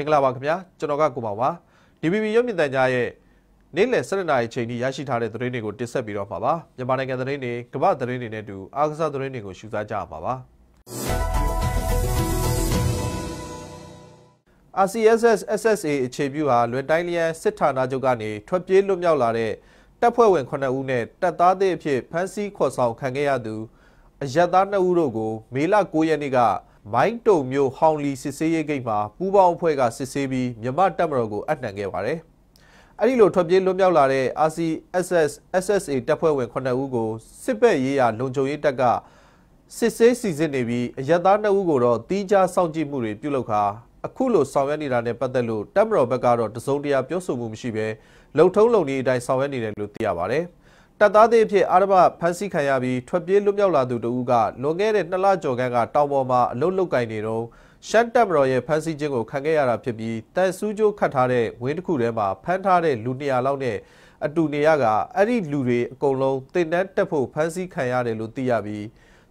င်္ဂလာပါခင်ဗျာကျွန်တော်ကကိုပါပါ DBB ရုပ်မြင်သံကြားရဲ့နေ့လယ်7:00နာရီချိန်ထိရရှိထားတဲ့သတင်းတွေကိုတင်ဆက်ပြီးတော့မှာပါမြန်မာနိုင်ငံသတင်းတွေကမ္ဘာသတင်းတွေနဲ့အတူအားကစားသတင်းတွေကိုရှုစားကြပါပါ RCSS SSA အခြေပြုဟာလွယ်တိုင်းလျန်စစ်ဌာနချုပ်ကနေထွက်ပြေးလွတ်မြောက်လာတဲ့တပ်ဖွဲ့ဝင်9ဦးနဲ့တပ်သားတွေအဖြစ်ဖမ်းဆီးခေါ်ဆောင်ခံခဲ့ရသူအရက်သား2ဦးတို့ကိုမေလ9ရက်နေ့က မိုင်းတုံမျိုးဟောင်လီစစ်ဆေးရေးဂိတ်မှာပူးပေါင်းအဖွဲ့ကစစ်ဆေးပြီးမြမတပ်မတော်ကိုအနှံခဲ့ပါတယ်။အဲဒီလိုထွက်ပြေးလွတ်မြောက်လာတဲ့ RCSS SSA တပ်ဖွဲ့ဝင်9ဦးကိုစစ်ဘက်ရေးရာလုံခြုံရေးတပ်ကစစ်ဆေးစီစစ်နေပြီးအရက်သား2ဦးကိုတော့တီးခြားစောင့်ကြည့်မှုတွေပြုလုပ်ခါအခုလိုဆောင်ရွက်နေတာနဲ့ပတ်သက်လို့တပ်မတော်ဘက်ကတော့တစုံတရာပြောဆိုမှုမရှိဘဲလုံထုံးလုံနည်းအတိုင်းဆောင်ရွက်နေတယ်လို့သိရပါတယ်။ တပ်သားတွေအဖြစ်အာရမဖမ်းဆီးခံရပြီးထွက်ပြေးလွတ်မြောက်လာသူတို့ကလွန်ခဲ့တဲ့နှစ်လကျော်ခန့်ကတောင်ပေါ်မှာအလုတ်လုတ်ကင်နေတော့ရှမ်းတပ်မတော်ရဲ့ဖမ်းဆီးခြင်းကိုခံခဲ့ရတာဖြစ်ပြီးတန်ဆူးကျိုးခတ်ထားတဲ့ဝင်းတစ်ခုထဲမှာဖမ်းထားတဲ့လူ200လောက်နဲ့အတူနေရကအဲ့ဒီလူတွေအကုန်လုံးတင်တန်းတက်ဖို့ဖမ်းဆီးခံရတယ်လို့သိရပြီး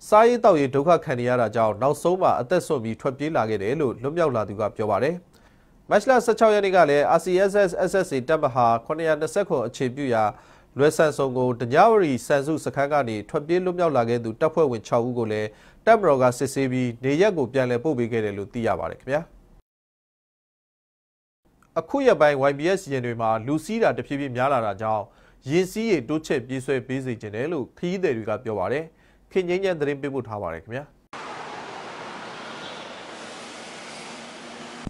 စားရေးတောက်ရေးဒုက္ခခံနေရတာကြောင့်နောက်ဆုံးမှာအသက်ဆုံးပြီးထွက်ပြေးလာခဲ့တယ်လို့လွတ်မြောက်လာသူကပြောပါတယ်။မတ်လ16ရက်နေ့ကလည်း RCSS SSA တပ်မဟာ929အခြေပြုရာ လွယ်ဆန်ဆုံကိုတကြဝရီစံစုစခန်းကနေထွက်ပြေးလွတ်မြောက်လာခဲ့သူတပ်ဖွဲ့ဝင်6ဦးကိုလည်းတပ်မတော်ကစစ်ဆေးပြီးနေရက်ကိုပြန်လည်ပို့ပေးခဲ့တယ်လို့သိရပါတယ်ခင်ဗျာအခုရပိုင်း YBS ရင်တွေမှာလူစီးတာတဖြည်းဖြည်းများလာတာကြောင့်ရင်စည်းရတိုးချက်ပြေးဆွဲပေးစေခြင်းတယ်လို့ခရီးသည်တွေကပြောပါတယ်ခင်ငိမ့်ညံသတင်းပေးပို့ထားပါတယ်ခင်ဗျာ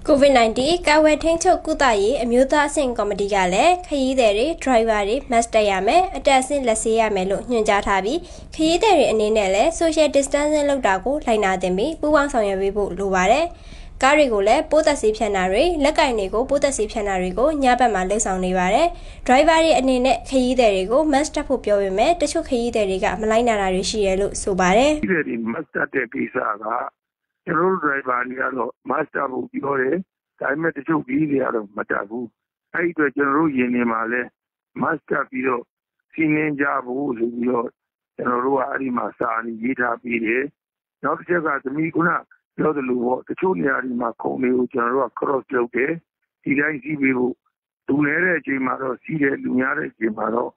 COVID-19 ကာဝယ်ထိန်းချုပ်ကုသရေးအမျိုးသားအဆင့်ကော်မတီကလည်းခရီးသည်တွေ driver တွေ mask တပ်ရမယ်အတက်အဆင့်လက်ဆေးရမယ်လို့ညွှန်ကြားထားပြီးခရီးသည်တွေအနေနဲ့လည်း social distancing လုပ်တာကိုလိုက်နာသင့်ပြီးပူးပေါင်းဆောင်ရွက်ပေးဖို့လိုပါတယ်။ကားတွေကိုလည်းပိုးသက်စီဖြန့်တာတွေလက်ကင်တွေကိုပိုးသက်စီဖြန့်တာတွေကိုညဘက်မှာလှုပ်ဆောင်နေပါတယ်။ driver တွေအနေနဲ့ခရီးသည်တွေကို mask တပ်ဖို့ပြောပေမဲ့တချို့ခရီးသည်တွေကမလိုက်နာတာတွေရှိရလို့ဆိုပါတယ်။ခရီးသည်တွေ mask တပ်တဲ့ကိစ္စက ကျွန်တော်တို့ driver တွေကတော့ mask တပ်ဖို့ပြောတယ် ဒါပေမဲ့ တချို့ ခရီးတွေကတော့ မတပ်ဘူး အဲ့ဒီအတွက် ကျွန်တော်တို့ယင်နေမှာလဲ mask တပ်ပြီးတော့ စီးနှင်းကြဖို့ဆိုပြီးတော့ ကျွန်တော်တို့က အဲ့ဒီမှာ စာရေးထားပြီးတယ် နောက်တစ်ချက်က သမီး ခုနပြောသလိုပေါ့ တချို့နေရာတွေမှာ ခုံတွေကို ကျွန်တော်တို့က cross လုပ်တယ် ဒီတိုင်းစီးပြီးဖို့ လူနေတဲ့အချိန်မှာတော့ စီးတယ် လူများတဲ့အချိန်မှာတော့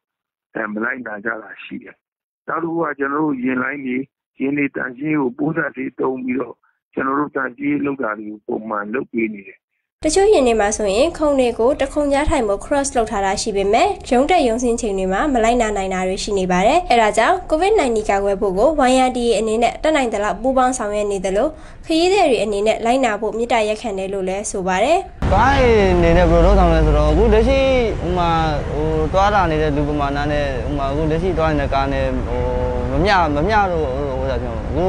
အဲမလိုက်နိုင်ကြတာရှိတယ် နောက်တစ်ခုက ကျွန်တော်တို့ယင်လိုင်းတွေယင်နေတန်ရှင်းကို ပိုးသက်သေးတုံးပြီးတော့ ကျွန်တော်တို့တန်ကြီးလောက်တာတွေကိုပုံမှန်လုပ်ပေးနေတယ်တချို့ရင်တွေမှာဆိုရင်ခုံတွေကိုတခုံကြားထိုင်ဖို့ cross လုပ်ထားတာရှိပေမဲ့ရုံးတက်ရုံစင်းချိန်တွေမှာမလိုက်နာနိုင်တာတွေရှိနေပါတယ်။အဲဒါကြောင့် COVID-19 ကာကွယ်ဖို့ကို YRDA အနေနဲ့တက်နိုင်တဲ့လောက်ပူးပေါင်းဆောင်ရွက်နေတယ်လို့ခရီးသည်တွေအနေနဲ့လိုက်နာဖို့မြစ်တာရက်ခံတယ်လို့လည်းဆိုပါတယ်။ဘာအနေနဲ့ဘယ်လိုလုပ်ဆောင်လဲဆိုတော့အခုလက်ရှိဟိုမှာဟိုတွားလာနေတဲ့လူပမာဏနဲ့ဟိုမှာအခုလက်ရှိတွားနေတဲ့ကားနဲ့ဟိုမမျှမမျှလို့ဟိုဆိုတာပြောအခု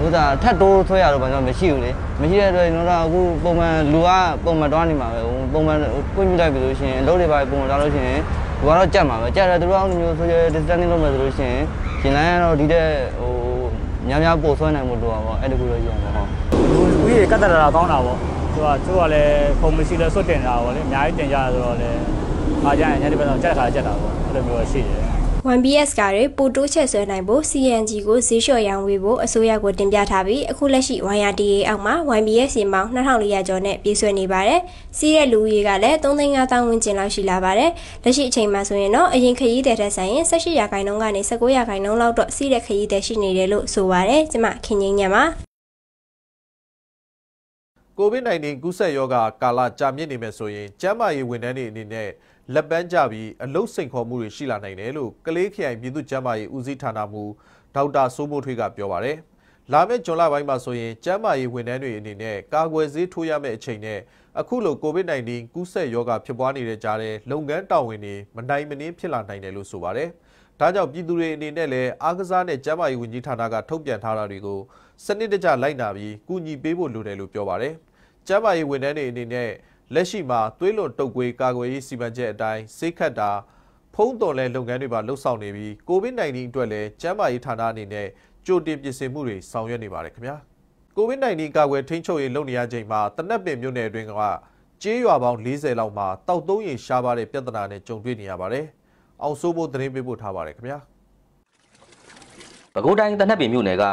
ဟိုဒါထတ်တိုးဆွဲရတော့ဘာမှမရှိဘူးလေမရှိတဲ့အတွက်ကျွန်တော်တို့အခုပုံမှန်လူကပုံမှန်တွားနေမှာပဲပုံမှန်ကိုမြူလိုက်ပြီလို့ရှိရင်အလုပ်တွေပါပုံမှန်တွားလို့ရှိရင်လူကတော့ကြက်မှာပဲကြက်တယ်သူတို့ကမျိုးဆိုရ distancing လုပ်မယ်ဆိုလို့ရှိရင်ရှင်လိုင်းကတော့ဒီတဲ့ဟိုများများပို့ဆွဲနိုင်မှုလိုပါပေါ့အဲ့ဒီကူတော့ရအောင်ပေါ့ဟုတ်လူကြီးကတ်တရတာကောင်းတာပေါ့သူကသူကလည်းခုံမရှိလဲစွတ်တင်တာပေါ့လေအများကြီးတင်ကြရဆိုတော့လေအားကြရင်ညနေဘက်တော့ကြက်ခါကြက်တာပေါ့အဲ့လိုမျိုးရှိတယ် 1BS ကားတွေပိုတိုးချက်ဆွဲနိုင်ဖို့ CNG ကိုဈေးလျှော့ရောင်းဝေဖို့အစိုးရကိုတင်ပြထားပြီးအခုလက်ရှိ YRDA အောက်မှာ 1BS စီမောင်း2400ကျော်နဲ့ပြေးဆွဲနေပါတယ်။စီးတဲ့လူဦးရေကလည်း3,500ဝန်းကျင်လောက်ရှိလာပါတယ်။လက်ရှိအချိန်မှာဆိုရင်တော့အရင်ခရီးသည်ထက်ဆိုင်ရင်18ရာခိုင်နှုန်းကနေ19ရာခိုင်နှုန်းလောက်တော့စီးတဲ့ခရီးသည်ရှိနေတယ်လို့ဆိုပါတယ်။ကျမခင်ငင်းညံပါ။ COVID-19 ကူးစက်ရောဂါကာလကြာမြင့်နေမယ်ဆိုရင်ကျန်းမာရေးဝန်ထမ်းတွေအနေနဲ့လက်ပန်းကြပြီးအလုတ်စိန်ခေါ်မှုတွေရှိလာနိုင်တယ်လို့ကလေးခရိုင်ပြည်သူ့ကျန်းမာရေးဦးစီးဌာနမှဒေါက်တာစိုးမိုးထွေးကပြောပါရယ်လာမယ့်ဇွန်လပိုင်းမှာဆိုရင်ကျန်းမာရေးဝန်ထမ်းတွေအနေနဲ့ကာကွယ်ဆေးထိုးရမယ့်အချိန်နဲ့အခုလို COVID-19 ကူးစက်ရောဂါဖြစ်ပွားနေတဲ့ကြားထဲလုပ်ငန်းတာဝန်တွေမနိုင်မနှင်းဖြစ်လာနိုင်တယ်လို့ဆိုပါရယ်ဒါကြောင့်ပြည်သူတွေအနေနဲ့လည်းအားကစားနဲ့ကျန်းမာရေးဝန်ကြီးဌာနကထုတ်ပြန်ထားတာတွေကို စနစ်တကျလိုက်နာပြီးကူညီပေးဖို့လိုတယ်လို့ပြောပါရယ်ကျန်းမာရေးဝန်ထမ်းတွေအနေနဲ့လက်ရှိမှာသွေးလွန်တုပ်ကွေးကာကွယ်ရေးစီမံချက်အတိုင်းစိတ်ခတ်တာဖုံးတော်လဲလုပ်ငန်းတွေပါလှုပ်ဆောင်နေပြီး COVID-19 အတွက်လည်းကျန်းမာရေးဌာနအနေနဲ့ကြိုတင်ပြင်ဆင်မှုတွေဆောင်ရွက်နေပါတယ်ခင်ဗျာ COVID-19 ကာကွယ်ထိန်းချုပ်ရေးလုပ်နေရချိန်မှာတနက်ပင်မြို့နယ်အတွင်းကကျေးရွာပေါင်း40လောက်မှာတောက်သုံးရင်ရှားပါတဲ့ပြဿနာနဲ့ကြုံတွေ့နေရပါတယ်။အောင်စိုးဖို့သတင်းပေးပို့ထားပါတယ်ခင်ဗျာ ပဲခူးတိုင်းတနက်ပင်မြို့နယ်က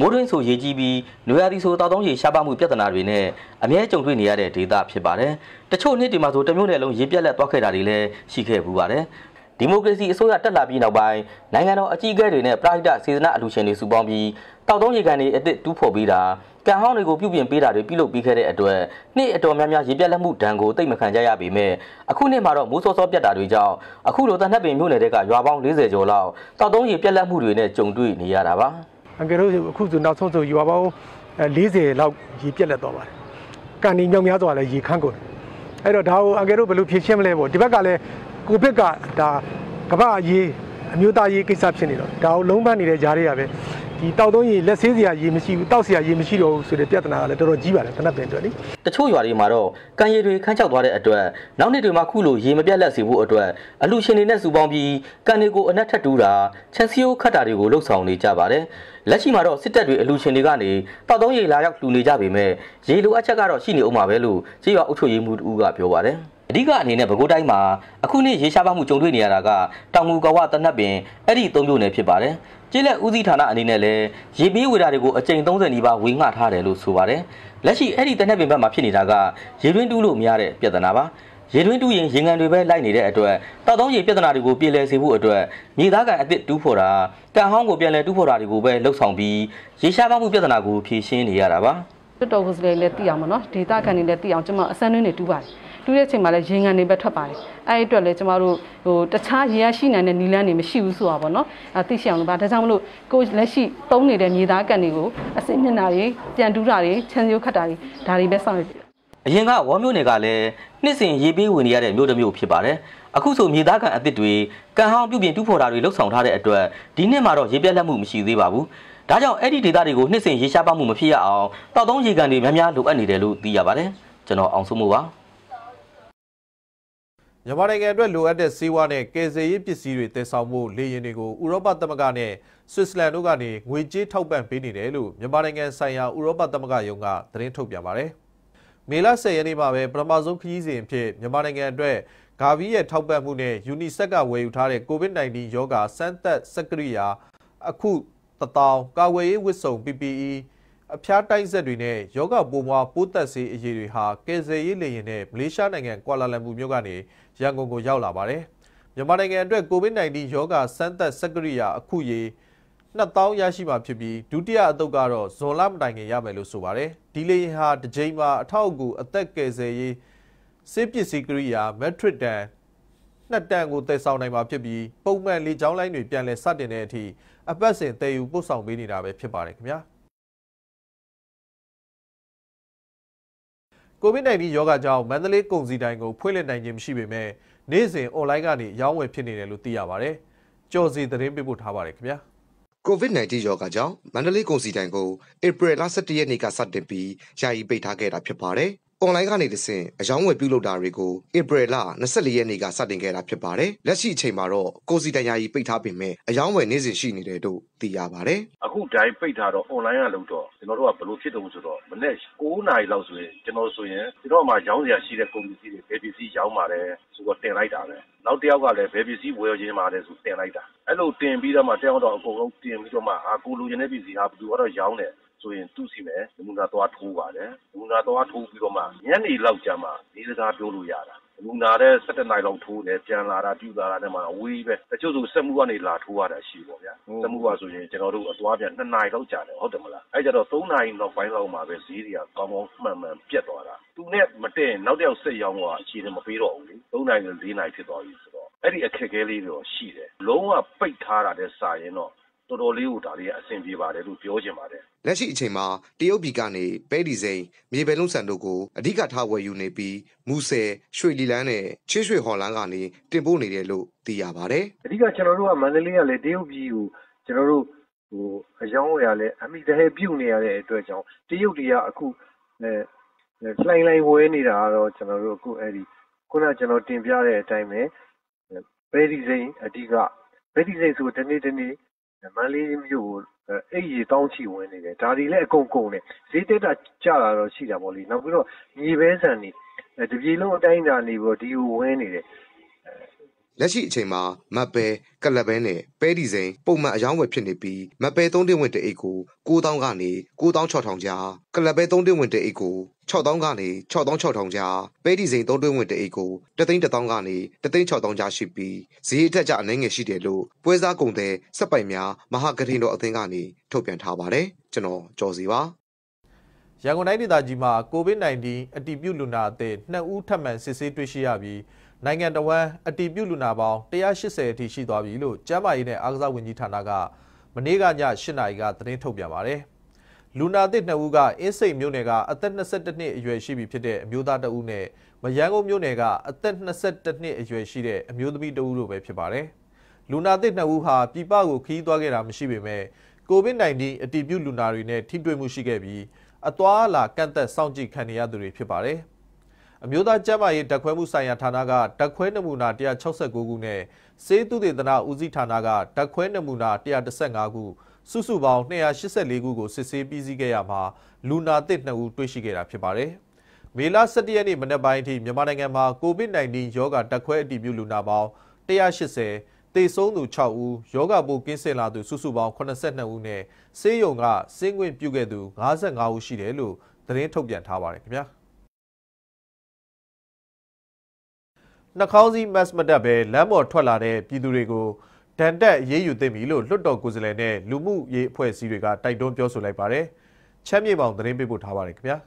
မိုးတွင်းဆိုရေကြီးပြီးနွေရာသီဆိုတောက်တုံးရေရှားပါမှုပြဿနာတွေနဲ့အမြဲကြုံတွေ့နေရတဲ့ဒေသဖြစ်ပါတယ်။တချို့နှစ်ဒီမှာဆိုတမျိုးနယ်လုံးရေပြက်လက်သွားခဲ့တာတွေလည်းရှိခဲ့ဘူးပါတယ်။ဒီမိုကရေစီအစိုးရတက်လာပြီးနောက်ပိုင်းနိုင်ငံတော်အကြီးအကဲတွေနဲ့ပရိဒစေတနာအလူရှင်တွေစုပေါင်းပြီးတောက်တုံးရေကန်တွေအစ်စ်တူးဖော်ပေးတာ ကံဟောင်းတွေကိုပြုပြင်ပေးတာတွေပြုလုပ်ပြီးခဲ့တဲ့အတွက်နှစ်အတော်များများရေပြက်လက်မှုဒဏ်ကိုတိတ်မခံကြရပေမဲ့အခုနှစ်မှာတော့မိုးစောစောပြတ်တာတွေကြောင့်အခုလိုတနက်ပင်မြို့နယ်တွေကရွာပေါင်း40ကျော်လောက်တောက်တုံးရေပြက်လက်မှုတွေနဲ့ကြုံတွေ့နေရတာပါအန်ကယ်တို့အခုဆိုနောက်ဆုံးဆိုယူပါပေါင်း40လောက်ရေပြက်လက်သွားပါတယ်။ကန်ဒီမြောင်များစွာလည်းရေခန်းကုန်တယ်။အဲ့တော့ဒါကိုအန်ကယ်တို့ဘယ်လိုဖြေရှင်းမလဲပေါ့ဒီဘက်ကလည်းကိုဗစ်ကဒါကမ္ဘာရေးအမျိုးသားရေးကိစ္စဖြစ်နေတော့ဒါကိုလုံးပန်းနေတဲ့ဂျားတွေကပဲ ဒီတောက်သုံးရေလက်ဆေးစရာရေမရှိဘူးတောက်စရာရေမရှိတော့ဘူးဆိုတဲ့ပြဿနာကလည်းတော်တော်ကြီးပါတယ်တနက်ပင်အတွက်လေတချို့ရွာတွေမှာတော့ကံရည်တွေခန်းချောက်သွားတဲ့အတွက်နောက်နှစ်တွေမှာခုလိုရေမပြတ်လက်စေဖို့အတွက်အလူရှင်တွေနဲ့စုပေါင်းပြီးကံတွေကိုအနက်ထက်တူးတာချက်စီယိုခတ်တာတွေကိုလှုပ်ဆောင်နေကြပါတယ်လက်ရှိမှာတော့စစ်တပ်တွေအလူရှင်တွေကနေတောက်သုံးရေလာရောက်လှူနေကြပေမဲ့ရေလိုအပ်ချက်ကတော့ရှိနေဦးမှာပဲလို့ကြေးရွာအုပ်ချုပ်ရေးမှူးတူကပြောပါတယ်အဓိကအနေနဲ့ပဲခူးတိုင်းမှာအခုနှစ်ရေရှားပါမှုကြုံတွေ့နေရတာကတောင်ငူကဝတနတ်ပင်အဲ့ဒီသုံးမျိုးနယ်ဖြစ်ပါတယ် ကျေးလက်ဦးစီးဌာနအနေနဲ့လည်းရေပေးဝေတာတွေကိုအကြိမ်30နီးပါးဝေငှထားတယ်လို့ဆိုပါတယ်လက်ရှိအဲ့ဒီတနက်ပင်ဘက်မှာဖြစ်နေတာကရေတွင်းတူးလို့မရတဲ့ပြဿနာပါရေတွင်းတူးရင်ရေငန်တွေပဲလိုက်နေတဲ့အတွက်တောက်သုံးရေပြဿနာတွေကိုပြည်လည်စေဖို့အတွက်မြေသားကန်အသစ်တူးဖော်တာကံဟောင်းကိုပြန်လည်တူးဖော်တာတွေကိုပဲလှုပ်ဆောင်ပြီးရေရှားပါမှုပြဿနာကိုဖြေရှင်းနေရတာပါတော်တော်ကိုယ်စားလှယ်လည်းသိအောင်မနော်ဒေတာခံတွေလည်းသိအောင်ကျွန်မအစမ်းနှင်းတွေတူးပါတယ် တူးတဲ့အချိန်မှာလည်းရေငန်တွေပဲထွက်ပါတယ်အဲ့ဒီအတွက်လည်းကျွန်တော်တို့ဟိုတခြားရေရရှိနိုင်တဲ့နီလန်းတွေမရှိဘူးဆိုတာပေါ့နော်အဲသိရှိအောင်လို့ပါဒါကြောင့်မလို့ကိုယ်လက်ရှိသုံးနေတဲ့မြေသားကန်တွေကိုအစစ်မျက်နှာတွေပြန်တူးတာတွေချန်စီယိုခတ်တာတွေဒါတွေပဲစောင့်ရပြီအရင်ကဝေါ်မျိုးနယ်ကလည်းနှစ်စဉ်ရေပေးဝင်နေရတဲ့မြို့တစ်မြို့ဖြစ်ပါတယ်။အခုဆိုမြေသားကန်အသစ်တွေကံဟောင်းပြုပြင်တူးဖော်တာတွေလှုပ်ဆောင်ထားတဲ့အတွက်ဒီနှစ်မှာတော့ရေပြက်လက်မှုမရှိသေးပါဘူး။ဒါကြောင့်အဲ့ဒီဒေသတွေကိုနှစ်စဉ်ရေရှားပါမှုမဖြစ်ရအောင်တောက်သုံးရေကန်တွေများများလိုအပ်နေတယ်လို့သိရပါတယ်။ကျွန်တော်အောင်စုမှုပါ။ မြန်မာနိုင်ငံအတွက်လိုအပ်တဲ့စေဝါနဲ့ကယ်ဆယ်ရေးပစ္စည်းတွေတင်ဆောင်မှုလေယာဉ်တွေကိုဥရောပသမဂ္ဂနဲ့ဆွစ်ဇာလန်တို့ကနေငွေကြေးထောက်ပံ့ပေးနေတယ်လို့မြန်မာနိုင်ငံဆိုင်ရာဥရောပသမဂ္ဂယုံကသတင်းထုတ်ပြန်ပါတယ်။မေလ10ရက်နေ့မှာပဲပထမဆုံးခရီးစဉ်အဖြစ်မြန်မာနိုင်ငံအတွက်ဂါဗီရဲ့ထောက်ပံ့မှုနဲ့ယူနီဆက်ကဝယ်ယူထားတဲ့ COVID-19 ရောဂါစမ်းသပ်စက်ကရိယာအခုတထောင်ကာဝယ်ရေးဝတ်စုံ PPE အဖျားတိုင်းဆက်တွေနဲ့ယောဂပိုးမွားပိုးသက်စေးအရေးတွေဟာကယ်ဆယ်ရေးလေယာဉ်နဲ့မလေးရှားနိုင်ငံကွာလာလမ်ပူမြို့ကနေရန်ကုန်ကိုရောက်လာပါတယ်။မြန်မာနိုင်ငံအတွက် COVID-19 ရောဂါစမ်းသပ်စက်ကရိယာအခုရေ2000ရရှိမှာဖြစ်ပြီးဒုတိယအသုတ်ကတော့ဇွန်လမတိုင်ခင်ရမယ်လို့ဆိုပါတယ်။ဒီလေယာဉ်ဟာတစ်ကြိမ်မှာအထောက်အကူအသက်ကယ်ဆယ်ရေးစစ်ပစ္စည်းကရိယာမက်ထရစ်တန်နှစ်တန်ကိုတည်ဆောင်နိုင်မှာဖြစ်ပြီးပုံမှန်လေကြောင်းလိုင်းတွေပြန်လည်စတင်တဲ့အထိအပတ်စဉ်တည်ယူပို့ဆောင်ပေးနေတာပဲဖြစ်ပါတယ်ခင်ဗျာ။ COVID-19 ရောဂါကြောင့်မန္တလေးကုန်စည်တိုင်းကိုဖွင့်လှစ်နိုင်ခြင်းမရှိပေမဲ့နေ့စဉ်အွန်လိုင်းကနေရောင်းဝယ်ဖြစ်နေတယ်လို့သိရပါတယ်။ကြော်စီသတင်းပေးပို့ထားပါတယ်ခင်ဗျာ။ COVID-19 ရောဂါကြောင့်မန္တလေးကုန်စည်တိုင်ကိုဧပြီလ17ရက်နေ့ကစတင်ပြီးယာယီပိတ်ထားခဲ့တာဖြစ်ပါတယ်။ အွန်လိုင်းကနေတဆင့်အယောင်းဝယ်ပြုလုပ်တာတွေကိုဧပြီလ24ရက်နေ့ကစတင်ခဲ့တာဖြစ်ပါတယ်။လက်ရှိအချိန်မှာတော့ကုန်စည်တိုင်ယာယီပိတ်ထားပေမဲ့အယောင်းဝယ်နေ့စဉ်ရှိနေတယ်လို့သိရပါတယ်။အခုဒိုင်းပိတ်ထားတော့ online ကလို့တော့ကျွန်တော်တို့ကဘယ်လိုဖြစ်တုံးဆိုတော့မနေ့9နာရီလောက်ဆိုရင်ကျွန်တော်ဆိုရင်ကျွန်တော်မှရောင်းစရာရှိတဲ့ကုန်ပစ္စည်းတွေဘယ်ပစ္စည်းရောင်းပါတယ်ဆိုတော့တင်လိုက်တာပဲနောက်တစ်ယောက်ကလည်းဘယ်ပစ္စည်းဝယ်ခြင်းပါတယ်ဆိုတင်လိုက်တာအဲ့လိုတင်ပြီးတော့မှတယောက်တော့အကုန်လုံးတင်ပြီးတော့မှအာကိုလိုချင်တဲ့ပစ္စည်းဟာဘယ်သူကတော့ရောင်းတယ် ဆိုရင် သူ့စီမယ်နမူနာသွားထိုးပါတယ် နမူနာသွားထိုးပြီးတော့မှ ညနေလောက်ကျမှဒီစကားပြောလို့ရတာလူနာတဲ့17နိုင်လောက်ထိုးတယ် ပြန်လာတာပြုလာတာနဲ့မှ အဝေးပဲ တချို့ဆို စက်မှုကနေ လာထိုးရတာရှိပေါ့ဗျာ စက်မှုကဆိုရင် ကျွန်တော်တို့ အသွားပြန်2နိုင်လောက်ကြာတယ် ဟုတ်တယ်မလား အဲ့ကြတော့3နိုင်နောက်ပိုင်းလောက်မှာပဲ ဈေးတွေက ကောင်းကောင်းမှန်မှန်ပြတ်သွားတာ သူနဲ့မတည့်နောက်တစ်ယောက်ဆက်ရောင်းတော့အခြေအနေမပေးတော့ဘူးလေ3နိုင်နဲ့4နိုင်ဖြစ်သွားပြီဆိုတော့ အဲ့ဒီအခက်အခဲလေးတွေတော့ ရှိတယ် လုံးဝပိတ်ထားတာတဲ့စာရင်တော့ တော်တော်လေးကိုဒါလေးကအဆင်ပြေပါတယ်လို့ပြောချင်ပါတယ်လက်ရှိအချိန်မှာတရုတ်ပြည်ကနေပဲဒီစိန်မြေပဲလုံးဆန်တို့ကိုအဓိကထားဝယ်ယူနေပြီးမူဆယ်ရွှေလီလန်းနဲ့ချေးရွှေဟော်လန်းကနေတင်ပို့နေတယ်လို့သိရပါတယ်အဓိကကျွန်တော်တို့ကမန္တလေးကလည်းတရုတ်ပြည်ကိုကျွန်တော်တို့ဟိုအယောင်းဝယ်ရလဲအမိတဟဲပြုတ်နေရတဲ့အတွက်ကြောင့်တရုတ်တွေကအခုအဲလှိုင်းလှိုင်းဝဲနေတာကတော့ကျွန်တော်တို့အခုအဲ့ဒီခုနကကျွန်တော်တင်ပြတဲ့အတိုင်းပဲဘယ်ဒီစိန်အဓိကဘယ်ဒီစိန်ဆိုတနေ့တနေ့ မန္တလေးမြို့ကိုအဲ့ဒီတောင်းချီဝင်နေတယ် ဒါတွေလည်း အကုန်ကုန်တယ် ဈေးတက်တာ ကျတာတော့ ရှိတာပေါ့လေ နောက်ပြီးတော့ မြေပဲဆန်နေတပြေလုံး အတိုင်းအတာနေပြီးတော့ဒီကို ဝင်နေတယ် လက်ရှိအချိန်မှာ မတ်ပဲကလပ်ပဲနဲ့ ပဲဒီစိန်ပုံမှန်အယောင်းဝယ်ဖြစ်နေပြီး မတ်ပဲ3တင်းဝင်တအိတ်ကို9000ကနေ9600ကြားကလပ်ပဲ3တင်းဝင်တအိတ်ကို 6000ကနေ6600ကြားပဲဒီစိန်3တင်းဝင်တအိတ်ကို3သိန်း1000ကနေ3သိန်း6000ကြားရှိပြီးဈေးအထက်ကျအနှဲငယ်ရှိတယ်လို့ပွဲစားကုန်တဲ့စက်ပိုင်များမဟာကထင်တော်အသင်းကနေထုတ်ပြန်ထားပါတယ်ကျွန်တော်ကျော်စီပါရန်ကုန်တိုင်းဒေသကြီးမှာ COVID-19 အတည်ပြုလူနာအသစ်2ဦးထပ်မံစစ်ဆေးတွေ့ရှိရပြီးနိုင်ငံတော်ဝန်အတည်ပြုလူနာပေါင်း180အထိရှိသွားပြီလို့ကျန်းမာရေးနဲ့အားကစားဝန်ကြီးဌာနကမနေ့ကည8နာရီကသတင်းထုတ်ပြန်ပါတယ်။ လူနာသစ်2ဦးကအင်းစိတ်မြို့နယ်ကအသက်22နှစ်အရွယ်ရှိပြီဖြစ်တဲ့အမျိုးသား2ဦးနဲ့မရန်ကုန်မြို့နယ်ကအသက်22နှစ်အရွယ်ရှိတဲ့အမျိုးသမီး2ဦးတို့ပဲဖြစ်ပါတယ်။လူနာသစ်2ဦးဟာပြည်ပကိုခရီးသွားခဲ့တာမရှိပေမဲ့ COVID-19 အတည်ပြုလူနာတွေနဲ့ထိတွေ့မှုရှိခဲ့ပြီးအသွားအလာကန့်သက်စောင့်ကြည့်ခံနေရသူတွေဖြစ်ပါတယ်။အမျိုးသားကျန်းမာရေးဓာတ်ခွဲမှုဆိုင်ရာဌာနကဓာတ်ခွဲနမူနာ169ခုနဲ့စေးသုတေသနဦးစီးဌာနကဓာတ်ခွဲနမူနာ115ခု စုစုပေါင်း284ခုကိုစစ်ဆေးပြီးစီးခဲ့ရမှာလူနာသစ်2ဦးတွေ့ရှိခဲ့တာဖြစ်ပါတယ်။မေလ17ရက်နေ့မနက်ပိုင်းအထိမြန်မာနိုင်ငံမှာ COVID-19 ရောဂါဓာတ်ခွဲအတည်ပြုလူနာပေါင်း180သေဆုံးသူ6ဦးယောဂပိုးကင်းစင်လာသူစုစုပေါင်း82ဦးနဲ့ဆေးရုံကဆင်းခွင့်ပြုခဲ့သူ55ဦးရှိတယ်လို့သတင်းထုတ်ပြန်ထားပါတယ်ခင်ဗျာ။နှာခေါင်းစည်း mask မတက်ဘဲလမ်းပေါ်ထွက်လာတဲ့ပြည်သူတွေကို ဒဏ်တက်ရေးယူသင့်ပြီလို့လွှတ်တော်ကိုယ်စားလှယ်နဲ့လူမှုရေးအဖွဲ့အစည်းတွေကတိုက်တွန်းပြောဆိုလိုက်ပါတယ်။ချမ်းမြေပေါင်သတင်းပေးပို့ထားပါတယ်ခင်ဗျာ။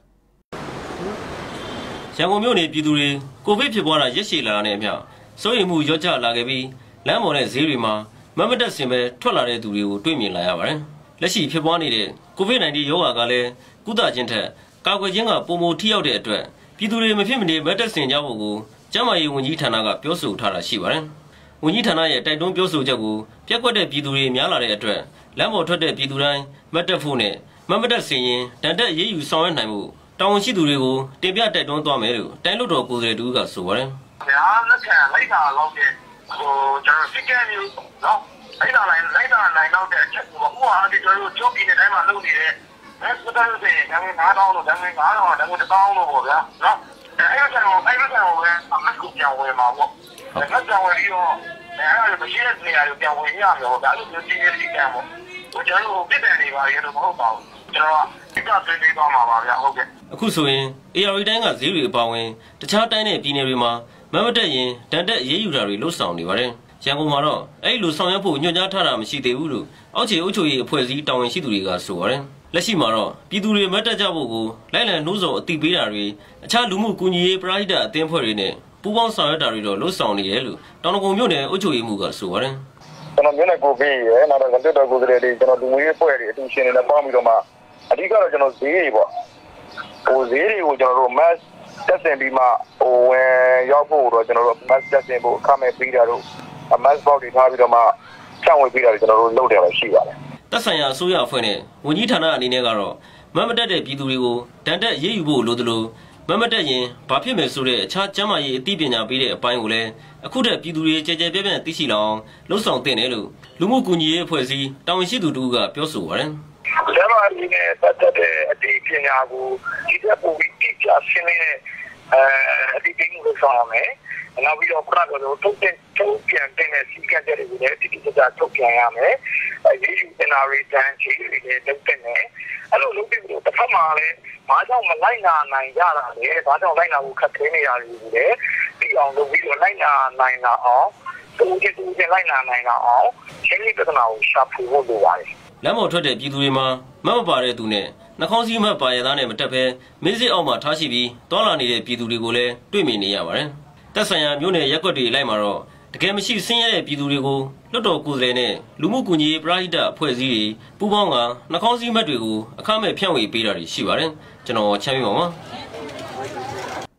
ရန်ကုန်မြို့နယ်ပြည်သူတွေကိုဗစ်ဖြစ်ပွားတာရက်ရှည်လာတဲ့အမျှစိုးရိမ်မှုရော့ကျလာခဲ့ပြီးလမ်းပေါ်နဲ့ဈေးတွေမှာမမတက်စင်ပဲထွက်လာတဲ့သူတွေကိုတွေ့မြင်လာရပါတယ်။လက်ရှိဖြစ်ပွားနေတဲ့ကိုဗစ် -19 ရောဂါကလည်းကုသခြင်းထက်ကာကွယ်ခြင်းကပုံမထိရောက်တဲ့အတွက်ပြည်သူတွေမဖြစ်မနေမတက်စင်ကြဖို့ကိုကျန်းမာရေးဝန်ကြီးဌာနကပြောဆိုထားတာရှိပါတယ်။ ဝန်ကြီးဌာနရဲ့တိုက်တွန်းပြောဆိုချက်ကိုပြက်ကွက်တဲ့ပြည်သူတွေများလာတဲ့အတွက်လမ်းပေါ်ထွက်တဲ့ပြည်သူတိုင်းမတ်တက်ဖို့နဲ့မမတ်တက်စင်ရင်တန်တက်ရေးယူဆောင်ရွက်နိုင်မှုတာဝန်ရှိသူတွေကိုတင်ပြတိုက်တွန်းသွားမယ်လို့တိုင်းလွှတ်တော်ကိုယ်စားလှယ်တူကဆိုပါတယ်။ညာလက်ခံလိုက်တာတော့ဟိုကျွန်တော်စစ်ကဲမျိုးနော်လိုက်တာလိုက်လိုက်တာနိုင်တော့တဲ့အချက်ကိုဥပမာဒီကျွန်တော်တို့ချုပ်ပြည်နေတိုင်းမှာလုပ်နေတဲ့အဲစတဲ့ဆိုရင်ဒါငွေ9000လို့ဒါငွေ9000တော့ဒါငွေ1000လို့ပေါ့ဗျာနော်အဲ့ဒါကြောင့်အဲ့ဒါကြောင့်ပဲအမတ်ကိုပြောင်းဝင်မှာပေါ့ အဲ့ဒါကြောင့်ပြီးတော့အဲ့ဒါမရှိတဲ့နေရာကိုပြောင်းဝင်ရမှာပေါ့ဒါလို့ပြောကြည့်ရစီကံပေါ့ဟိုကျွန်တော်တို့ပြစ်တယ်နေပါရတော့မဟုတ်ပါဘူးကျွန်တော်ကဒီကဆွေးနွေးသွားမှာပါဗျာဟုတ်ကဲ့အခုဆိုရင် AR တိုင်းကဈေးတွေအပါဝင်တခြားတိုင်းနဲ့ပြည်နယ်တွေမှာမမတက်ရင်တန်တက်ရေးယူတာတွေလှုပ်ဆောင်နေပါတယ်ရန်ကုန်မှာတော့အဲ့လိုဆောင်ရွက်ဖို့ညွှန်ကြားထားတာမရှိသေးဘူးလို့အောက်ခြေအုပ်ချုပ်ရေးအဖွဲ့အစည်းတာဝန်ရှိသူတွေကဆိုပါတယ် လက်ရှိမှာတော့ပြည်သူတွေမတ်တက်ကြဖို့ကိုလိုက်လံနှိုးဆော်အသိပေးတာတွေအခြားလူမှုကူညီရေးပရိဒါအသင်းဖွဲ့တွေနဲ့ပူးပေါင်းဆောင်ရွက်တာတွေတော့လှုပ်ဆောင်နေရလို့တောင်တကုံမြို့နယ်အုပ်ချုပ်ရေးမှူးကဆိုပါတယ်ကျွန်တော်မြို့နယ်ကိုဖေးရယ်နောက်တော့ကတက်တော်ကိုယ်စားလှယ်တွေကျွန်တော်လူမှုရေးဖွဲ့တွေအတူရှင်တွေနဲ့ပေါင်းပြီးတော့မှအဓိကတော့ကျွန်တော်ဈေးတွေပေါ့ဟိုဈေးတွေကိုကျွန်တော်တို့ mass တက်ဆင်ပြီးမှဟိုဝင်ရောက်ဖို့တော့ကျွန်တော်တို့ mass တက်ဆင်ဖို့အခမဲ့ပေးတာတို့ mass box တွေထားပြီးတော့မှဖြန့်ဝေပေးတာတွေကျွန်တော်တို့လုပ်တယ်ပဲရှိပါတယ် သက်ဆိုင်ရာအစိုးရအဖွဲ့နဲ့ဝန်ကြီးဌာနအနေနဲ့ကတော့မမတက်တဲ့ပြည်သူတွေကိုတန်တက်ရေးယူဖို့လိုသလိုမမတက်ရင်ဘာဖြစ်မယ်ဆိုတဲ့အခြားကျန်းမာရေးအသိပညာပေးတဲ့အပိုင်းကိုလည်းအခုတည်းပြည်သူတွေကြဲကြဲပြန့်ပြန့်သိရှိလောက်လှုံ့ဆော်တင်တယ်လို့လူမှုကူညီရေးအဖွဲ့အစည်းတာဝန်ရှိသူတို့ကပြောဆိုပါတယ်။ကျန်းမာရေးနဲ့ပတ်သက်တဲ့အသိပညာကိုဒီတဲ့ပုံပြီးကြည့်ချရှင်းနေတဲ့အဲအသိပညာကိုဆောင်မယ်။နောက်ပြီးတော့ခုနကတော့ထုတ်တဲ့ ထုတ်ပြန်တဲ့စီကံတဲ့တွေကိုလည်းတိတိကျကျထုတ်ပြန်ရမယ်။ရေးယူတင်တာတွေတန်းချီတွေလည်းလုပ်တဲ့နဲ့အဲ့လိုလုပ်ပြီးတော့တစ်ဖက်မှာလည်းဘာကြောင့်မလိုက်နာနိုင်ကြတာလဲဘာကြောင့်လိုက်နာဖို့ခက်ခဲနေရလဲဒီလေပြီးအောင်လုပ်ပြီးတော့လိုက်နာနိုင်တာအောင်သူ့ရဲ့သူ့ရဲ့လိုက်နာနိုင်တာအောင်ရှင်းပြတဲ့နာကိုရှာဖွေဖို့လိုပါတယ်လမ်းပေါ်ထွက်တဲ့ပြည်သူတွေမှာမမပါတဲ့သူနဲ့နှာခေါင်းစည်းမပါရသားနဲ့မတက်ဘဲမင်းစစ်အောက်မှာထားရှိပြီးတွာလာနေတဲ့ပြည်သူတွေကိုလည်းတွေ့မြင်နေရပါတယ်။တက်ဆိုင်ရာမြို့နယ်ရက်ွက်တွေလိုက်မှာတော့ တကယ်မရှိဆင်းရဲတဲ့ပြည်သူတွေကိုလွတ်တော်ကိုယ်စားလှယ်နဲ့လူမှုကူညီရေးပရိဒတ်အဖွဲ့အစည်းတွေပူးပေါင်းကနှာခေါင်းစည်းမတ်တွေကိုအခမဲ့ဖြန့်ဝေပေးတာတွေရှိပါတယ်ကျွန်တော်ချမ်းမြေပါပါ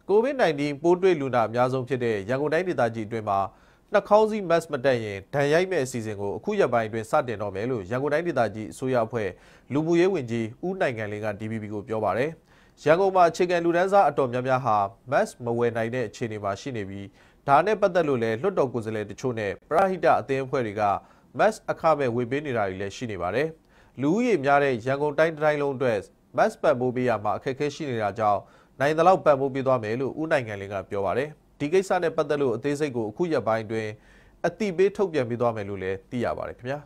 ကိုဗစ် -19 ပိုးတွေ့လူနာအများဆုံးဖြစ်တဲ့ရန်ကုန်တိုင်းဒေသကြီးအတွင်းမှာနှာခေါင်းစည်း mask မတက်ရင်ဒဏ်ရိုက်မဲ့အစီအစဉ်ကိုအခုရက်ပိုင်းအတွင်းစတင်တော့မယ်လို့ရန်ကုန်တိုင်းဒေသကြီးအစိုးရအဖွဲ့လူမှုရေးဝန်ကြီးဦးနိုင်ငံလင်းက DBB ကိုပြောပါတယ်ရန်ကုန်မှာအခြေခံလူဒန်းစားအတော်များများဟာ mask မဝယ်နိုင်တဲ့အခြေအနေမှာရှိနေပြီး ဒါနဲ့ပတ်သက်လို့လည်းလွှတ်တော်ကိုယ်စားလှယ်တချို့နဲ့ပရဟိတအသင်းအဖွဲ့တွေက mask အခမဲ့ဝေပေးနေတာတွေလည်းရှိနေပါတယ်။လူဦးရေများတဲ့ရန်ကုန်တိုင်းတိုင်းလုံးအတွက် mask ပတ်ပိုးပေးရမှာအခက်အခဲရှိနေတာကြောင့်နိုင်သလောက်ပတ်ပိုးပေးသွားမယ်လို့ဦးနိုင်ငံလင်းကပြောပါတယ်။ဒီကိစ္စနဲ့ပတ်သက်လို့အသေးစိတ်ကိုအခုရက်ပိုင်းတွင်အတိပေးထုတ်ပြန်ပေးသွားမယ်လို့လည်းသိရပါတယ်ခင်ဗျာ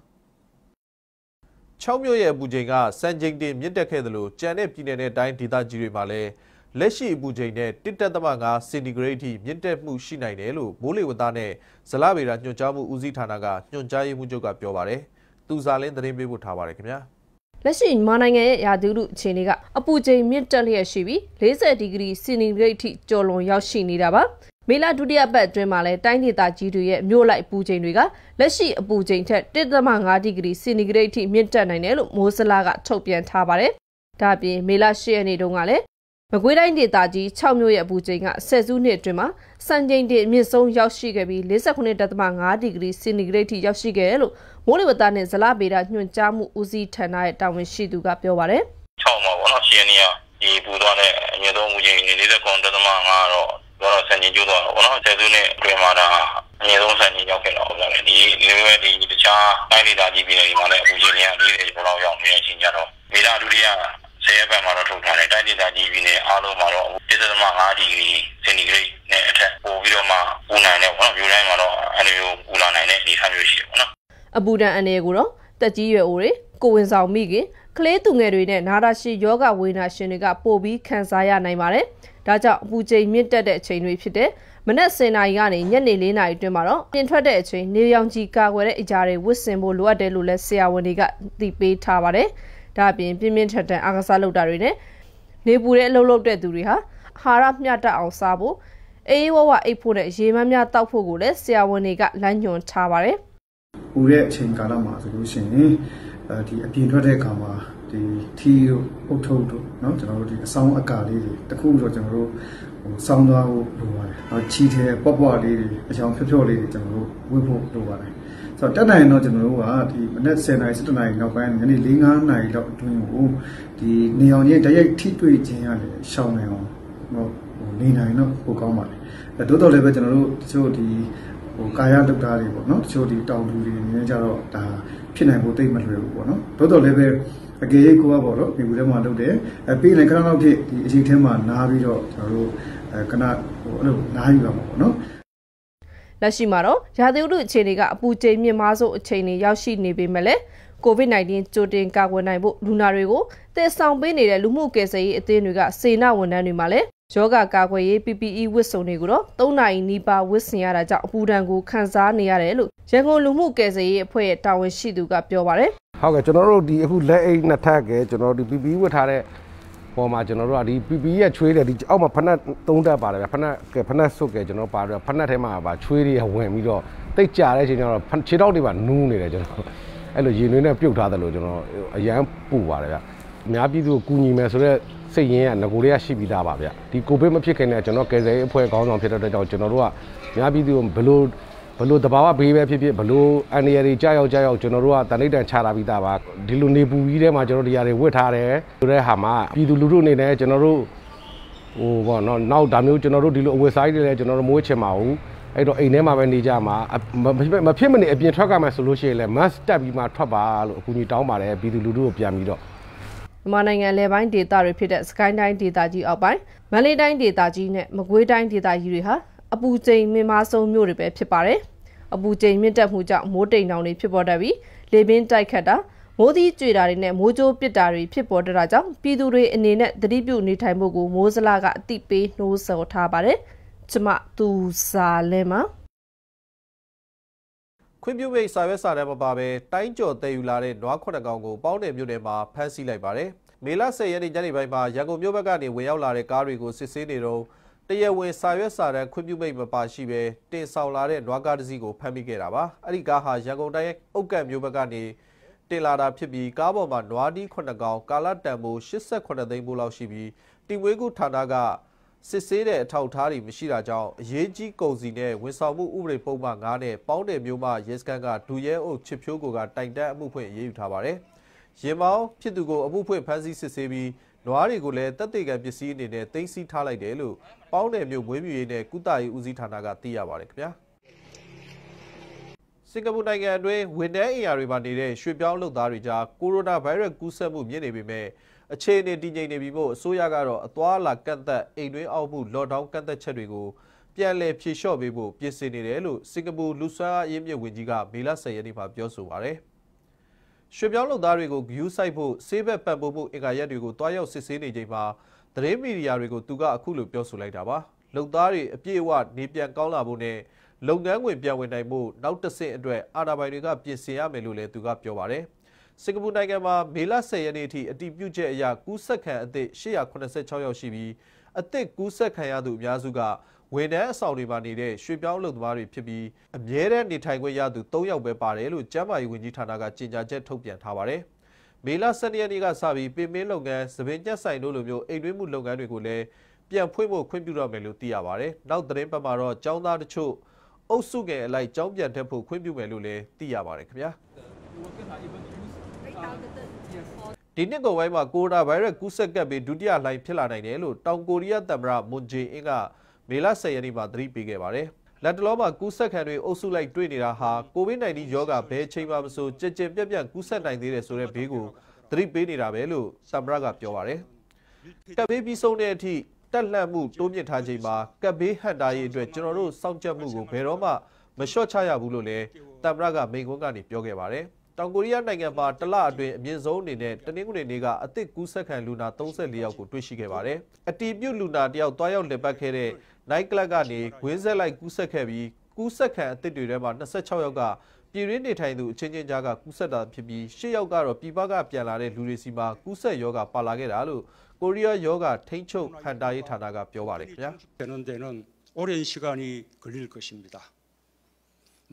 6မြို့ရဲ့အပူချိန်ကစံချိန်တင်မြင့်တက်ခဲ့သလိုကြံတဲ့ပြည်နယ်နဲ့တိုင်းဒေသကြီးတွေမှာလည်း လက်ရှိအပူချိန်နဲ့1.5စင်တီဂရိတ်အထိမြင့်တက်မှုရှိနိုင်တယ်လို့မိုးလေဝသနဲ့ဇလဗေဒညွှန်ကြားမှုဦးစီးဌာနကညွှန်ကြားရေးမှူးချုပ်ကပြောပါတယ်။သူစာလင်းသတင်းပေးပို့ထားပါတယ်ခင်ဗျာ။လက်ရှိမြန်မာနိုင်ငံရဲ့ရာသီဥတုအခြေအနေကအပူချိန်မြင့်တက်လျက်ရှိပြီး40ဒီဂရီစီနီဂရိတ်ထိကျော်လွန်ရောက်ရှိနေတာပါမေလဒုတိယပတ်အတွင်းမှာလည်းတိုင်းဒေသကြီးတွေရဲ့မြို့လိုက်ပူချိန်တွေကလက်ရှိအပူချိန်ထက်1.5ဒီဂရီစီနီဂရိတ်ထိမြင့်တက်နိုင်တယ်လို့မိုးစလာကထုတ်ပြန်ထားပါတယ်။ဒါ့အပြင်မေလ10ရက်နေ့တုန်းကလည်း မကွေးတိုင်းဒေသကြီး6မြို့ရဲ့အပူချိန်ကဆယ်စုနှစ်အတွင်းမှာစံချိန်တင်အမြင့်ဆုံးရောက်ရှိခဲ့ပြီး49.5ဒီဂရီစီနီဂရိတ်ထိရောက်ရှိခဲ့တယ်လို့မိုးလေဝသနဲ့ဇလဗေဒညွှန်ကြားမှုဦးစီးဌာနရဲ့တာဝန်ရှိသူကပြောပါတယ်။6မှာပေါ့နော်ရှင်းနေရဒီပူသွားတဲ့အမြင့်ဆုံးမူချိန်49.5တော့တော့စံချိန်ကျိုးသွားတော့ဘောနော်ဆယ်စုနှစ်အတွင်းမှာဒါအမြင့်ဆုံးစံချိန်ရောက်ခဲ့တော့ဗျာလေဒီဒီလိုပဲဒီတခြားတိုင်းဒေသကြီးပြည်နယ်တွေမှာလည်းအပူချိန်တွေက40ကျော်လောက်ရောက်နေတဲ့အချိန်ကြတော့မေလဒုတိယ ဆယ်ရက်ပတ်မှာတော့ထုတ်ထားတယ်တိုင်းဒေသကြီးပြည်နယ်အားလုံးမှာတော့1.5ဒီဂရီစင်တီဂရိတ်နဲ့အထက်ပို့ပြီးတော့မှပူနိုင်တယ်ဘောနော်မြို့တိုင်းမှာတော့အဲဒီလိုပူလာနိုင်တဲ့အနေအထားမျိုးရှိတယ်ဘောနော်အပူဒဏ်အနေကိုတော့တက်ကြီးရွယ်အိုတွေကိုဝင်ဆောင်မိခင်ကလေးသူငယ်တွေနဲ့နာတာရှိယောဂဝေဒနာရှင်တွေကပို့ပြီးခံစားရနိုင်ပါတယ်။ဒါကြောင့်အပူချိန်မြင့်တက်တဲ့အချိန်တွေဖြစ်တဲ့မနက်10:00နာရီကနေညနေ4:00နာရီအတွင်းမှာတော့ပြင်ထွက်တဲ့အချိန်နေရောင်ခြည်ကာကွယ်တဲ့အကြာတွေဝတ်ဆင်ဖို့လိုအပ်တယ်လို့လည်းဆရာဝန်တွေကသိပေးထားပါတယ်။ ဒါအပြင်ပြင်းပြင်းထန်ထန်အားကစားလုပ်တာတွေနဲ့နေပူတဲ့အလုပ်လုပ်တဲ့သူတွေဟာအာဟာရမျှတအောင်စားဖို့အေးဝဝအိတ်ဖို့နဲ့ရေမမ်းများတောက်ဖို့ကိုလည်းဆရာဝန်တွေကလမ်းညွှန်ထားပါတယ်။ပူတဲ့အချိန်ကာလမှာဆိုလို့ရှိရင်အဲဒီအပြင်ထွက်တဲ့အခါမှာဒီထီတို့အုတ်ထုပ်တို့เนาะကျွန်တော်တို့ဒီအဆောင်အကာလေးတွေတခုတော့ကျွန်တော်တို့ဟိုစောင်းသွားဖို့လိုပါတယ်။နောက်ချီထဲပေါ့ပေါ့လေးတွေအချောင်ဖြော့ဖြော့လေးတွေကျွန်တော်တို့ဝတ်ဖို့လိုပါတယ်။ ဆိုတော့တက်နိုင်တော့ကျွန်တော်တို့ကဒီမနေ့10နာရီ17နာရီနောက်ပိုင်းညနေ4-5နာရီလောက်အတွင်းကိုဒီနေအောင်ကြီးတရိုက်ထိတွေ့ခြင်းရတယ်ရှောင်းနေအောင်ဟိုနေနိုင်တော့ပိုကောင်းပါတယ်။အဲတိုးတော်လည်းပဲကျွန်တော်တို့တချို့ဒီဟိုကာယလုတ်တာတွေပေါ့နော်တချို့ဒီတောင်သူတွေနေကြတော့ဒါဖြစ်နိုင်ဖို့တိတ်မလွယ်ဘူးပေါ့နော်တိုးတော်လည်းပဲအကယ်၍ကိုကပေါ့နော်ဒီဘူးထဲမှာလုပ်တယ်အဲပြီးရင်ခဏလောက်ဖြစ်ဒီအချိန်ထဲမှာနားပြီးတော့ကျွန်တော်တို့အဲခဏဟိုအဲ့လိုနားယူရမှာပေါ့နော် လက်ရှိမှာတော့ရာသီဥတုအခြေအနေကအပူချိန်မြင့်မားဆုံးအခြေအနေရောက်ရှိနေပေမဲ့လည်း COVID-19 ကြိုတင်ကာကွယ်နိုင်ဖို့လူနာတွေကိုတည်ဆောင်ပေးနေတဲ့လူမှုကယ်ဆယ်ရေးအသင်းတွေကစေနာဝန်ထမ်းတွေမှာလည်းယောဂကာကွယ်ရေး PPE ဝတ်စုံတွေကိုတော့၃နာရီနီးပါးဝတ်ဆင်ရတာကြောင့်အပူဒဏ်ကိုခံစားနေရတယ်လို့ရန်ကုန်လူမှုကယ်ဆယ်ရေးအဖွဲ့ရဲ့တာဝန်ရှိသူကပြောပါတယ်ဟုတ်ကဲ့ကျွန်တော်တို့ဒီအခုလက်အိတ်နှစ်ထပ်ကဲကျွန်တော်တို့ဒီ PPE ဝတ်ထားတဲ့ ပေါ်မှာကျွန်တော်တို့ကဒီ PPE ရဲ့ချွေးတယ်ဒီအောက်မှာဖနက်သုံးတက်ပါတယ်ဗျဖနက်ကဲဖနက်ဆုတ်ကဲကျွန်တော်ပါတော့ဖနက်ထဲမှာပါချွေးတွေဝင်ပြီးတော့တိတ်ကြတဲ့အချိန်ကျတော့ခြေထောက်တွေပါနူးနေတယ်ကျွန်တော်အဲ့လိုရေနွေးနဲ့ပြုတ်ထားတယ်လို့ကျွန်တော်အရန်ပူပါတယ်ဗျအများပြည်သူကိုကူညီမယ်ဆိုတော့စိတ်ရင်းကငကိုတွေကရှိပြီးသားပါဗျဒီကိုဗစ်မဖြစ်ခင်နဲ့ကျွန်တော်ကယ်ဆယ်ရေးအဖွဲ့ခေါင်းဆောင်ဖြစ်တဲ့အတွက်ကြောင့်ကျွန်တော်တို့ကအများပြည်သူကိုဘယ်လို ဘလို့တဘာဝဘေးပဲဖြစ်ဖြစ်ဘလို့အန်ရီရီကြောက်ရောက်ကြောက်ရောက်ကျွန်တော်တို့ကတနိတန်ချတာပြီးသားပါဒီလိုနေပူကြီးထဲမှာကျွန်တော်တို့ဒီຢာတွေဝတ်ထားတယ်ဆိုတဲ့ဟာမှာပြည်သူလူထုအနေနဲ့ကျွန်တော်တို့ဟိုပေါ့နော်နောက်ဒါမျိုးကျွန်တော်တို့ဒီလိုအဝတ်စားတွေလည်းကျွန်တော်တို့မွေးချင်ပါဘူးအဲ့တော့အိမ်ထဲမှာပဲနေကြမှာမဖြစ်မနေအပြင်ထွက်ကြမှာဆိုလို့ရှိရင်လည်း mask တက်ပြီးမှထွက်ပါလို့အကူအညီတောင်းပါတယ်ပြည်သူလူထုကိုပြန်ပြီးတော့မြန်မာနိုင်ငံလယ်ပိုင်းဒေသတွေဖြစ်တဲ့စကိုင်းတိုင်းဒေသကြီးအောက်ပိုင်းမန္တလေးတိုင်းဒေသကြီးနဲ့မကွေးတိုင်းဒေသကြီးတွေဟာအပူချိန်မြင့်မားဆုံးမြို့တွေပဲဖြစ်ပါတယ်။ အပူချိန်မြင့်တက်မှုကြောင့်မိုးတိမ်တောင်တွေဖြစ်ပေါ်တတ်ပြီးလေပင်တိုက်ခတ်တာမိုးသီးကြွေတာတွေနဲ့မိုးကြိုးပစ်တာတွေဖြစ်ပေါ်တတာကြောင့်ပြည်သူတွေအနေနဲ့သတိပြုနေထိုင်ဖို့ကိုမိုးစလာကအတိပေးနှိုးဆော်ထားပါတယ်။ကျမသူစာလဲမှာခွင့်ပြုမိတ်စာရွက်စာတမ်းမပါဘဲတိုင်းကျော်တည်ယူလာတဲ့နွားခုနှစ်ကောင်ကိုပေါင်းတယ်မြို့နယ်မှာဖမ်းဆီးလိုက်ပါတယ်။မေလ10ရက်နေ့ညနေပိုင်းမှာရန်ကုန်မြို့ဘက်ကနေဝင်ရောက်လာတဲ့ကားတွေကိုစစ်ဆေးနေတော့ တရဝင်းစာရွက်စာတမ်းခွင့်ပြုမိတ်မပါရှိပဲတင်ဆောင်လာတဲ့နွားကားတစ်စီးကိုဖမ်းမိခဲ့တာပါ။အဲ့ဒီကားဟာရန်ကုန်တိုင်းအုတ်ကန့်မြို့ဘက်ကနေတင်လာတာဖြစ်ပြီးကားပေါ်မှာနွားဒီခုနှစ်ကောင်ကာလတန်မိုး88သိန်းပိုးလောက်ရှိပြီးတီဝေးကူဌာနကစစ်ဆေးတဲ့အထောက်အထားတွေမရှိတာကြောင့်အရေးကြီးကုန်စီနဲ့ဝန်ဆောင်မှုဥပဒေပုံမှန်9နဲ့ပေါင်းတယ်မျိုးမှရဲစခန်းကဒူရဲအုပ်ချစ်ဖြိုးကိုကတိုင်တန်းအမှုဖွင့်ရေးယူထားပါတယ်။ရင်မောင်းဖြစ်သူကိုအမှုဖွင့်ဖမ်းဆီးစစ်ဆေးပြီး နွားတွေကိုလည်းတပ်တေကံပစ္စည်းအနေနဲ့တင်စီထားလိုက်တယ်လို့ပေါင်းတယ်မျိုးမွေးမြူရေးနဲ့ကုသရေးဦးစီးဌာနကသိရပါတယ်ခင်ဗျာ။စင်ကာပူနိုင်ငံအတွင်းဝန်ထမ်းအင်အားတွေမှာနေတဲ့ရွှေပြောင်းလုပ်သားတွေကြားကိုရိုနာဗိုင်းရပ်ကူးစက်မှုမြင့်နေပေမဲ့အခြေအနေတည်ငြိမ်နေပြီမို့အစိုးရကတော့အသွားအလာကန့်သက်အိမ်တွင်းအောက်မှုလော့ဒေါင်းကန့်သက်ချက်တွေကိုပြပြန်လည်ဖြေလျှော့ပေးဖို့ပြင်ဆင်နေတယ်လို့စင်ကာပူလူဆွမ်းအားအရေးမြစ်ဝန်ကြီးကမေလ10ရက်နေ့မှာပြောဆိုပါတယ်။ ရွှေပြောင်းလုပ်သားတွေကိုဂယူးဆိုင်ဖို့ဆေးဘက်ပံ့ပိုးမှုအင်ကာရက်တွေကိုတွားရောက်စစ်ဆေးနေချိန်မှာသတင်းမီဒီယာတွေကိုသူကအခုလိုပြောဆိုလိုက်တာပါ။လုပ်သားတွေအပြည့်အဝနေပြန်ကောင်းလာဖို့နဲ့လုပ်ငန်းဝင်ပြန်ဝင်နိုင်မှုနောက်တစ်ဆင့်အတွက်အာဏာပိုင်တွေကပြင်ဆင်ရမယ်လို့လည်းသူကပြောပါတယ်။စင်ကာပူနိုင်ငံမှာမေလ10ရက်နေ့အထိအတည်ပြုချက်အရကူးစက်ခံအသစ်886ယောက်ရှိပြီးအသစ်ကူးစက်ခံရသူအများစုက ဝန်ထမ်းအဆောင်တွေမှာနေတဲ့ရွှေပြောင်းလုပ်သမားတွေဖြစ်ပြီးအမြဲတမ်းနေထိုင်ခွင့်ရသူ3ယောက်ပဲပါတယ်လို့ကျန်းမာရေးဝန်ကြီးဌာနကကြေညာချက်ထုတ်ပြန်ထားပါတယ်။မေလ12ရက်နေ့ကစပြီးပင်မင်းလုပ်ငန်း၊သပင်ကျက်ဆိုင်တို့လိုမျိုးအိမ်တွင်းမှုလုပ်ငန်းတွေကိုလည်းပြန်ဖွင့်ဖို့ခွင့်ပြုတော့မယ်လို့သိရပါတယ်။နောက်သတင်းပတ်မှာတော့ចောင်းသားတချို့အုပ်စုငယ်အလိုက်ចောင်းပြန်တက်ဖို့ခွင့်ပြုမယ်လို့လည်းသိရပါတယ်ခင်ဗျာဒီနှစ်ကုန်ပိုင်းမှာကိုရိုနာဗိုင်းရပ်စ်ကူးစက်ကပ်ပြီးဒုတိယလှိုင်းဖြစ်လာနိုင်တယ်လို့တောင်ကိုရီးယားသမ္မတမွန်ဂျေအင်းက မေလ10ရက်နေ့မှာသတိပေးခဲ့ပါတယ်လက်တလောမှာကူးစက်ခံတွေအုပ်စုလိုက်တွေ့နေတာဟာ COVID-19 ရောဂါဘယ်ချိန်မှမဆိုကြင်ကြင်ပြက်ပြက်ကူးစက်နိုင်သေးတယ်ဆိုတဲ့ဘေးကိုသတိပေးနေတာပဲလို့သမ္မတကပြောပါတယ်ကပ်ဘေးပြီးဆုံးတဲ့အထိတက်လှန့်မှုတိုးမြင့်ထားချိန်မှာကပ်ဘေးဟန်တာရေးအတွက်ကျွန်တော်တို့စောင့်ကြပ်မှုကိုဘယ်တော့မှမလျှော့ချရဘူးလို့လည်းသမ္မတကမိန့်ခွန်းကနေပြောခဲ့ပါတယ်တောင်ကိုရီးယားနိုင်ငံမှာတလအတွင်းအမြင့်ဆုံးအနေနဲ့တနင်္ဂနွေနေ့ကအသစ်ကူးစက်ခံလူနာ34ယောက်ကိုတွေ့ရှိခဲ့ပါတယ်။အတီးပြုတ်လူနာတယောက်တွားရောက်လည်ပတ်ခဲ့တဲ့ night club ကနေဂွင်းဆက်လိုက်ကူးစက်ခဲ့ပြီးကူးစက်ခံအသစ်တွေထဲမှာ26ယောက်ကပြည်ရင်းနေထိုင်သူအချင်းချင်းကြားကကူးစက်တာဖြစ်ပြီး10ယောက်ကတော့ပြည်ပကပြန်လာတဲ့လူတွေစီမှာကူးစက်ရောဂါပါလာခဲ့တာလို့ကိုရီးယားယောဂထိန်းချုပ်ဟန်တာရေးဌာနကပြောပါတယ်ခင်ဗျာ되는 데는 오랜 시간이 걸릴 것입니다.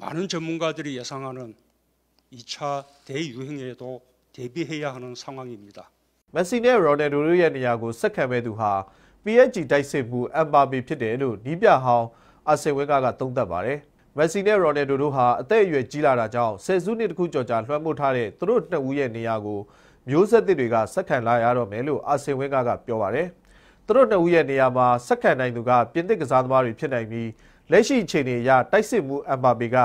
많은 전문가들이 예상하는 2차 대유행에도 대비해야 하는 상황입니다. မက်ဆီနဲ့ရိုနယ်ဒိုတို့ရဲ့နေရာကိုဆက်ခံမဲ့သူဟာ PSG တိုက်စစ်မှုအမ်ဘာဘီဖြစ်တယ်လို့နီးပြဟောင်းအာဆင်ဝဲကကသုံးသပ်ပါတယ်။မက်ဆီနဲ့ရိုနယ်ဒိုတို့ဟာအသက်အရွယ်ကြီးလာတာကြောင့်ဆယ်စုနှစ်တခုကျော်ကြာလွှမ်းမိုးထားတဲ့သူတို့နှစ်ဦးရဲ့နေရာကိုမျိုးဆက်သစ်တွေကဆက်ခံလာရတော့မယ်လို့အာဆင်ဝဲကကပြောပါတယ်။သူတို့နှစ်ဦးရဲ့နေရာမှာဆက်ခံနိုင်သူကပြင်သစ်ကစားသမားတွေဖြစ်နိုင်ပြီးလက်ရှိအခြေအနေအရတိုက်စစ်မှုအမ်ဘာဘီက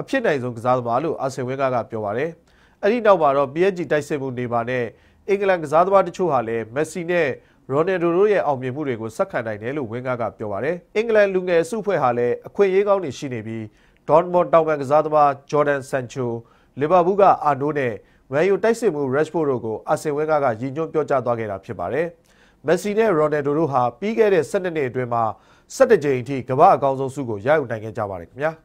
အဖြစ်နိုင်ဆုံးကစားသမားလို့အာဆင်ဝဲကကပြောပါတယ်။အဲ့ဒီနောက်မှာတော့ PSG တိုက်စစ်မှုနေပါနဲ့အင်္ဂလန်ကစားသမားတချို့ဟာလည်းမက်ဆီနဲ့ ရိုနယ်ဒိုတို့ရဲ့အောင်မြင်မှုတွေကိုဆက်ခံနိုင်တယ်လို့ဝင်းကားကပြောပါတယ်။အင်္ဂလန်လူငယ်စုဖွဲ့ဟာလည်းအခွင့်အရေးကောင်းတွေရှိနေပြီးဒေါ်မွန်တောင်ပန်ကစားသမားဂျော်ဒန်ဆန်ချိုလီဗာပူးကအာနိုးနဲ့မန်ယူတိုက်စစ်မှုရက်ဖို့တို့ကိုအာဆင်ဝဲကားကရည်ညွှန်းပြောကြားသွားခဲ့တာဖြစ်ပါတယ်။မက်ဆီနဲ့ရိုနယ်ဒိုတို့ဟာပြီးခဲ့တဲ့12နှစ်အတွင်းမှာ17ကြိမ်အထိကမ္ဘာအကောင်းဆုံးဆုကိုရယူနိုင်ခဲ့ကြပါတယ်ခင်ဗျာ။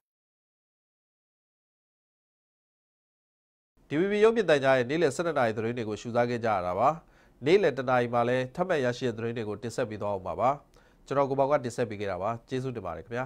DVB ရုပ်မြင်သံကြားရဲ့နေ့လယ်12နာရီသတင်းတွေကိုရှုစားခဲ့ကြရတာပါ နေ့လယ်တနာရီမှာလည်းထပ်မံရရှိတဲ့သတင်းတွေကိုတင်ဆက်ပေးသွားအောင်ပါပါကျွန်တော်ကိုပေါကတင်ဆက်ပေးခဲ့တာပါကျေးဇူးတင်ပါတယ်ခင်ဗျာ